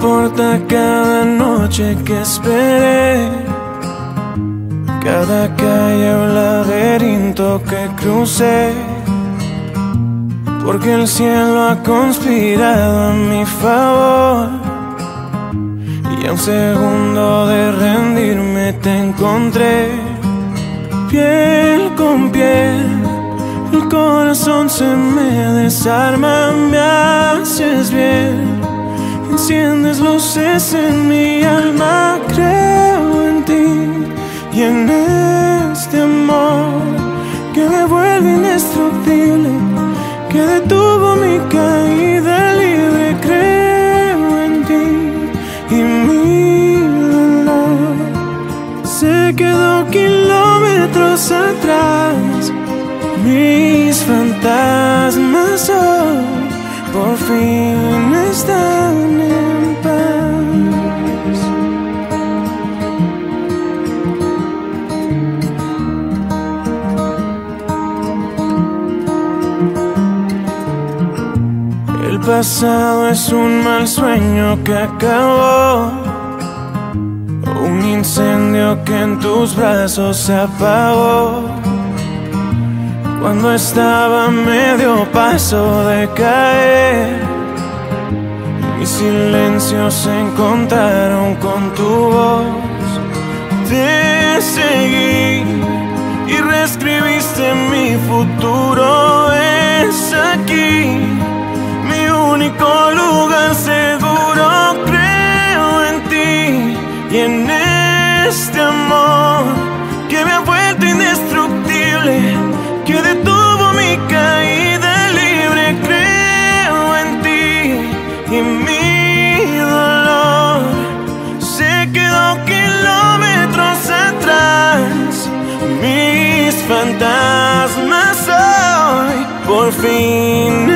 importa cada noche que esperé, cada calle o laberinto que crucé, porque el cielo ha conspirado a mi favor. Y a un segundo de rendirme te encontré, piel con piel. El corazón se me desarma, me haces bien Enciendes luces en mi alma, creo en ti y en este amor que me vuelve indestructible, que detuvo mi caída libre. Creo en ti y mi dolor se quedó kilómetros atrás. Mis fantasmas hoy por fin pasado es un mal sueño que acabó. Un incendio que en tus brazos se apagó. Cuando estaba medio paso de caer, mis silencios se encontraron con tu voz. Te seguí Phen.